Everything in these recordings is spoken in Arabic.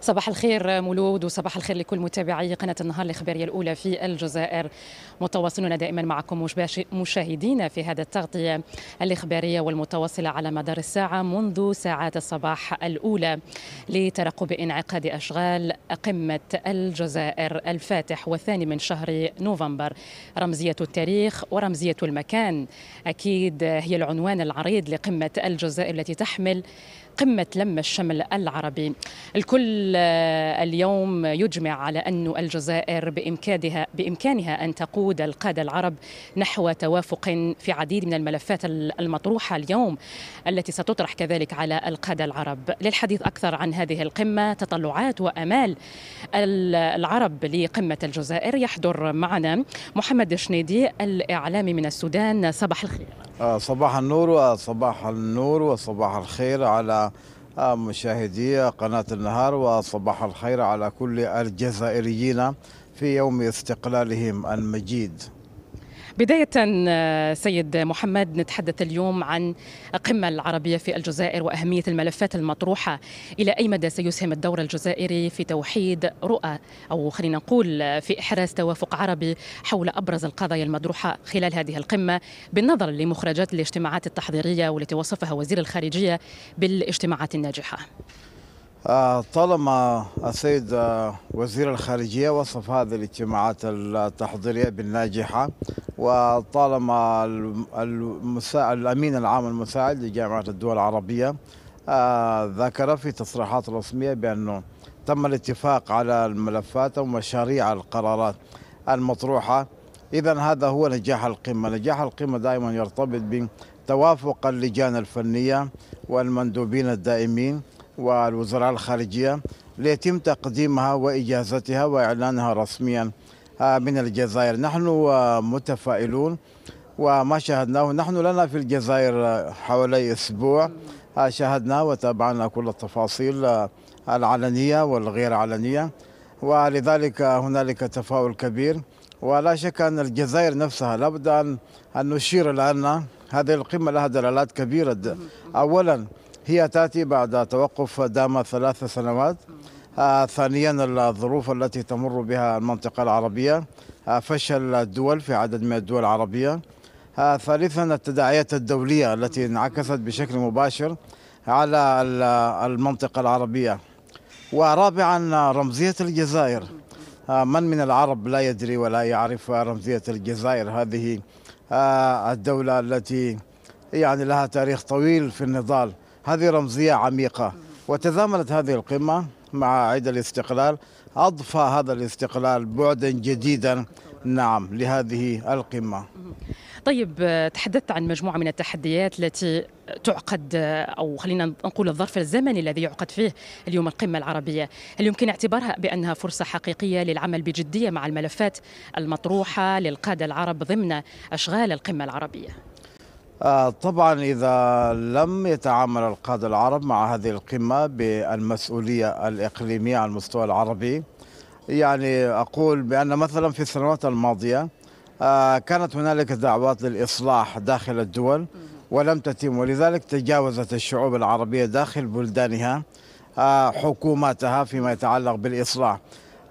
صباح الخير مولود وصباح الخير لكل متابعي قناة النهار الإخبارية الأولى في الجزائر. متواصلون دائما معكم مشاهدينا في هذا التغطية الإخبارية والمتواصلة على مدار الساعة منذ ساعات الصباح الأولى لترقب انعقاد أشغال قمة الجزائر الفاتح والثاني من شهر نوفمبر. رمزية التاريخ ورمزية المكان أكيد هي العنوان العريض لقمة الجزائر التي تحمل قمة لم الشمل العربي. الكل اليوم يجمع على أن الجزائر بإمكانها, بإمكانها أن تقود القادة العرب نحو توافق في عديد من الملفات المطروحة اليوم التي ستطرح كذلك على القادة العرب. للحديث أكثر عن هذه القمة تطلعات وأمال العرب لقمة الجزائر يحضر معنا محمد شنيدي الإعلامي من السودان. صباح الخير. صباح النور وصباح النور وصباح الخير على مشاهدي قناة النهار وصباح الخير على كل الجزائريين في يوم استقلالهم المجيد. بداية سيد محمد نتحدث اليوم عن القمة العربية في الجزائر وأهمية الملفات المطروحة. إلى أي مدى سيسهم الدور الجزائري في توحيد رؤى أو خلينا نقول في إحراز توافق عربي حول أبرز القضايا المطروحة خلال هذه القمة بالنظر لمخرجات الاجتماعات التحضيرية والتي وصفها وزير الخارجية بالإجتماعات الناجحة؟ طالما السيد وزير الخارجية وصف هذه الاجتماعات التحضيرية بالناجحة وطالما الأمين العام المساعد لجامعة الدول العربية ذكر في تصريحات رسمية بأنه تم الاتفاق على الملفات ومشاريع القرارات المطروحة. إذا هذا هو نجاح القمة. نجاح القمة دائما يرتبط بتوافق اللجان الفنية والمندوبين الدائمين والوزراء الخارجية ليتم تقديمها وإجازتها وإعلانها رسميا من الجزائر. نحن متفائلون وما شاهدناه. نحن لنا في الجزائر حوالي أسبوع شاهدنا وتابعنا كل التفاصيل العلنية والغير علنية. ولذلك هنالك تفاؤل كبير. ولا شك أن الجزائر نفسها لابد أن نشير لأن هذه القمة لها دلالات كبيرة. أولا هي تأتي بعد توقف دام ثلاث سنوات. آه ثانيا الظروف التي تمر بها المنطقة العربية. آه فشل الدول في عدد من الدول العربية. آه ثالثا التداعيات الدولية التي انعكست بشكل مباشر على المنطقة العربية. ورابعا رمزية الجزائر. من من العرب لا يدري ولا يعرف رمزية الجزائر؟ هذه الدولة التي يعني لها تاريخ طويل في النضال. هذه رمزية عميقة. وتزامنت هذه القمة مع عيد الاستقلال. أضفى هذا الاستقلال بعدا جديدا. نعم لهذه القمة. طيب تحدثت عن مجموعة من التحديات التي تعقد أو خلينا نقول الظرف الزمني الذي يعقد فيه اليوم القمة العربية. هل يمكن اعتبارها بأنها فرصة حقيقية للعمل بجدية مع الملفات المطروحة للقادة العرب ضمن أشغال القمة العربية؟ طبعا إذا لم يتعامل القادة العرب مع هذه القمة بالمسؤولية الإقليمية على المستوى العربي يعني أقول بأن مثلا في السنوات الماضية كانت هنالك دعوات للإصلاح داخل الدول ولم تتم ولذلك تجاوزت الشعوب العربية داخل بلدانها حكوماتها فيما يتعلق بالإصلاح.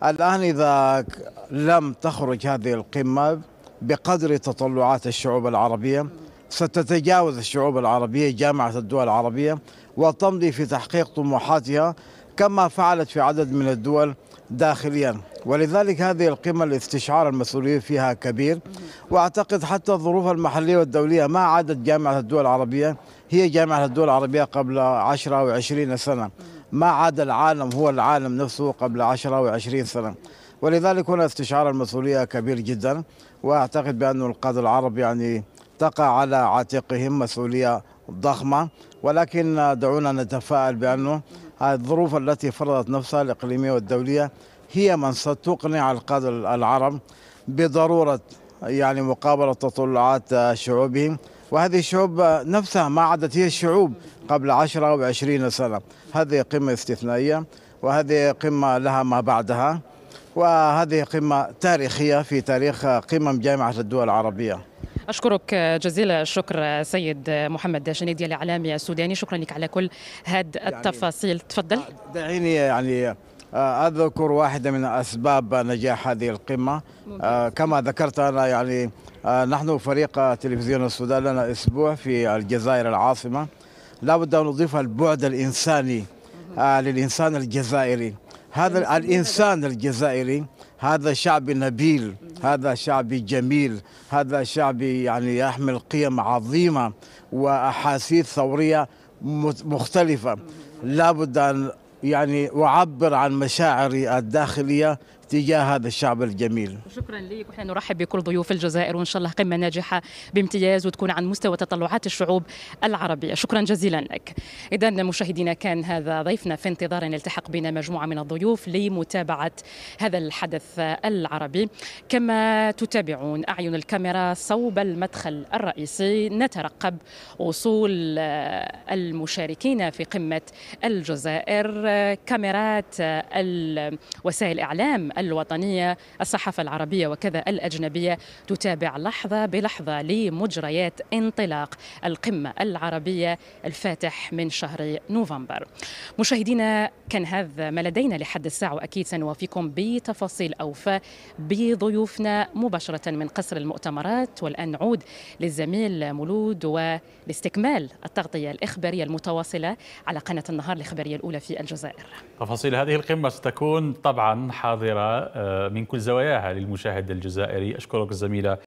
الآن إذا لم تخرج هذه القمة بقدر تطلعات الشعوب العربية ستتجاوز الشعوب العربية جامعة الدول العربية وتمضي في تحقيق طموحاتها كما فعلت في عدد من الدول داخليا. ولذلك هذه القمة الاستشعار المسؤولية فيها كبير. وأعتقد حتى الظروف المحلية والدولية ما عادت جامعة الدول العربية هي جامعة الدول العربية قبل عشرة أو عشرين سنة. ما عاد العالم هو العالم نفسه قبل عشرة أو عشرين سنة. ولذلك هنا استشعار المسؤولية كبير جدا. وأعتقد بأن القادة العرب يعني تقع على عاتقهم مسؤولية ضخمة ولكن دعونا نتفائل بأنه الظروف التي فرضت نفسها الإقليمية والدولية هي من ستقنع القادة العرب بضرورة يعني مقابلة تطلعات شعوبهم. وهذه الشعوب نفسها ما عادت هي الشعوب قبل عشرة أو عشرين سنة. هذه قمة استثنائية وهذه قمة لها ما بعدها وهذه قمة تاريخية في تاريخ قمم جامعة الدول العربية. أشكرك جزيل الشكر سيد محمد شنيدي الإعلامي السوداني. شكرا لك على كل هذه التفاصيل. تفضل. دعيني يعني آه، أذكر واحدة من أسباب نجاح هذه القمة. آه، كما ذكرت أنا يعني آه، نحن فريق تلفزيون السودان لنا أسبوع في الجزائر العاصمة. لا بد أن نضيف البعد الإنساني للإنسان الجزائري. هذا الإنسان الجزائري هذا شعب نبيل هذا شعب جميل هذا شعب يعني يحمل قيم عظيمة وأحاسيس ثورية مختلفة. لا بد أن يعني أعبر عن مشاعري الداخلية تجاه هذا الشعب الجميل. شكرا لك. ونحن نرحب بكل ضيوف الجزائر وإن شاء الله قمة ناجحة بامتياز وتكون عن مستوى تطلعات الشعوب العربية. شكرا جزيلا لك. اذا مشاهدينا كان هذا ضيفنا في انتظار ان يلتحق بنا مجموعة من الضيوف لمتابعة هذا الحدث العربي. كما تتابعون أعين الكاميرا صوب المدخل الرئيسي نترقب وصول المشاركين في قمة الجزائر. كاميرات وسائل الاعلام الوطنية الصحافة العربية وكذا الأجنبية تتابع لحظة بلحظة لمجريات انطلاق القمة العربية الفاتح من شهر نوفمبر. مشاهدينا كان هذا ما لدينا لحد الساعة وأكيد سنوافيكم بتفاصيل أوفى بضيوفنا مباشرة من قصر المؤتمرات. والآن نعود للزميل مولود ولاستكمال التغطية الإخبارية المتواصلة على قناة النهار الإخبارية الأولى في الجزائر. تفاصيل هذه القمة ستكون طبعا حاضرة آه، من كل زواياها للمشاهد الجزائري. أشكرك الزميلة